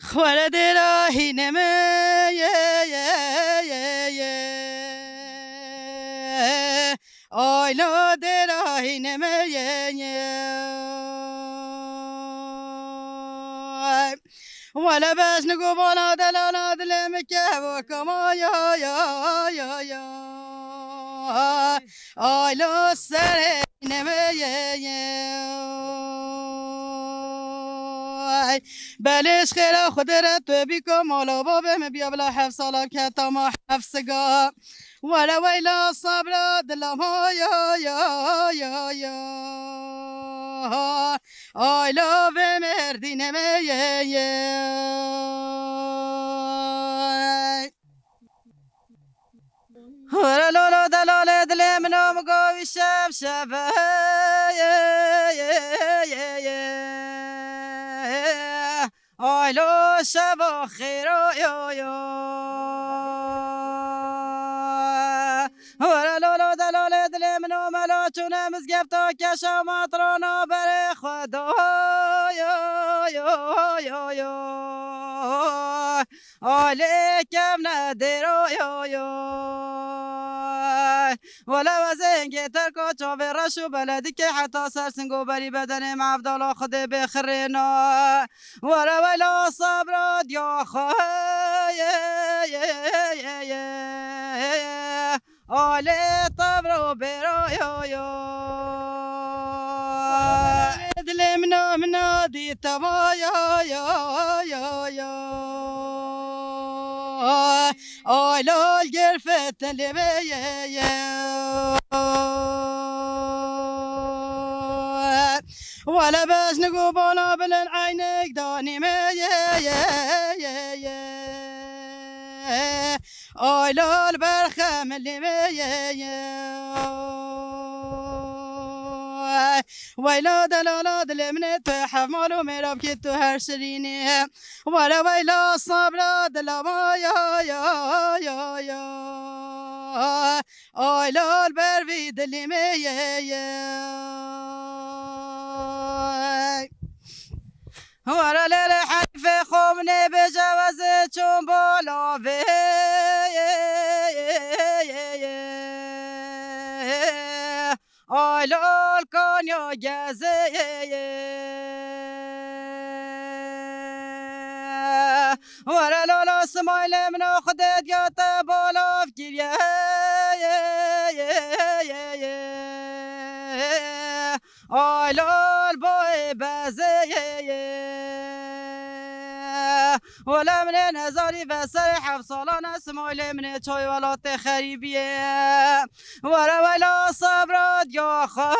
خورد راهی نمه آیلا دراهی نمه ولا باش نقو بالا دلالا دلم که کما یا یا یا یا آیلا سر نمه بلش خیرا خود تو بی مالا بابه بیا بلا حف سالا که تا ما حف سگا. ولا ویلا صبر دلم یا یا یا یا. love merdine me ye ye Hora lolo dalole dile mnom go shab shab آی لو سبا خیر آیا آیا ورلالا دلال دلم نو ملا چونم از گفتا کشا ماترانا بر خدا آیا آیا آی آیا آی ندر آیا ولا وزنگ ترکا چاوه رشو بلدی که حتی سرسنگو بری بدن مبدالا خود بخرنا ولا ولا صبرات یا خواهی. آلی طبرو برو یا یا دلمنا منادي تما يا يا يا يا آلا Oy lol gerfet ولا بس نقوبونا بلن عينك داني ما يا يا يا يا اوي لول برخم اللي بيا يا هاي ويلا دلالا دلمنت تحف مالو ميراب كتو هر شريني هاي ولا ويلا صبرا دلاما يا يا يا يا اي لال بروي دلمي يا يا ورا للحرف خمني بجوز چون بلا Halal kan ya gezeye. Vara lola smaylim no khudet ya tabolov gilye Halal boy bezeye. ولا من نزاری و سر حف سالان اسمایل من چای ولات خریبیه ورا ولا صبرات یا خواهی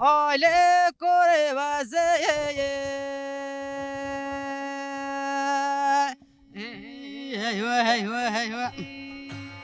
آله کره وزه هی هی هی